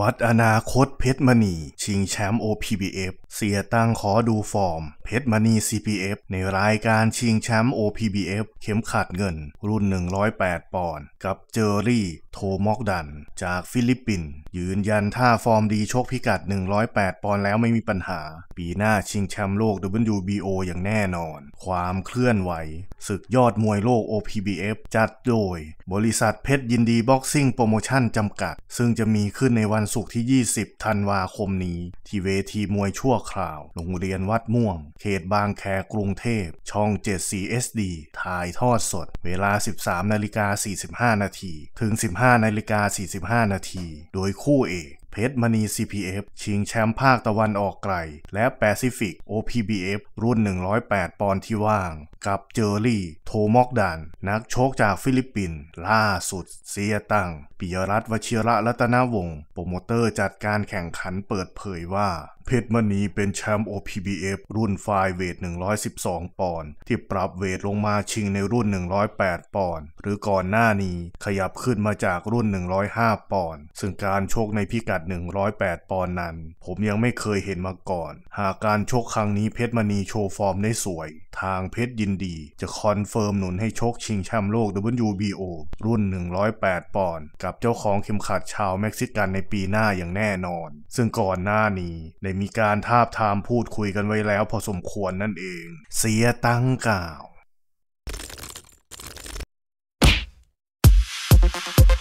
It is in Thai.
วัดอนาคตเพชรมณี ชิงแชมป์ OPBF เสี่ยตังค์ขอดูฟอร์ม เพชรมณี CPF ในรายการชิงแชมป์ OPBF เข็มขัดเงิน รุ่น 108 ปอนด์กับเจอรี่ โทมอกดัน จากฟิลิปปินส์ยืนยันถ้าฟอร์มดีชกพิกัด 108 ปอนด์แล้วไม่มีปัญหา ปีหน้าชิงแชมป์โลก WBO อย่างแน่นอน ความเคลื่อนไหว ศึกยอดมวยโลก OPBF จัดโดย บริษัทเพชรยินดีบ็อกซิ่งโปรโมชั่นจำกัด ซึ่งจะมีขึ้นในวันศุกร์ที่ 20 ธันวาคมนี้ ที่เวทีมวยชั่วคราว โรงเรียนวัดม่วง เขตบางแคกรุงเทพ ช่อง7 HD ถ่ายทอดสด เวลา 13นาฬิกา45นาทีถึง 15 5นาฬิกา45 นาที โดยคู่เอกเพชรมณี CPF ชิงแชมป์ภาคตะวันออกไกล และแปซิฟิก OPBF รุ่น 108 ปอนด์ที่ว่าง กับเจอรี่ โทมอกดันนักชกจากฟิลิปปินส์ล่าสุด เสี่ยตังค์ปิยรัตน์วชิระรัตนวงศ์โปรโมเตอร์จัดการแข่งขันเปิดเผยว่า เพชรมณีเป็นแชมป์ OPBF รุ่น flyweight 112 ปอนด์ที่ปรับ weight ลงมาชิงในรุ่น 108 ปอนด์หรือก่อนหน้านี้ขยับขึ้นมาจากรุ่น 105 ปอนด์ซึ่งการชกในพิกัด 108 ปอนด์นั้น ผมยังไม่เคยเห็นมาก่อน หากการชกครั้งนี้เพชรมณีโชว์ฟอร์มได้สวย ทางเพชรยินดีจะ confirm หนุนให้ชกชิงแชมป์โลก WBO รุ่น 108 ปอนด์กับเจ้าของเข็มขัดชาวเม็กซิกันในปีหน้าอย่างแน่นอน ซึ่งก่อนหน้านี้ได้มีการทาบทามพูดคุยกันไว้แล้วพอสมควรนั่นเอง เสี่ยตังค์กล่าว Thank.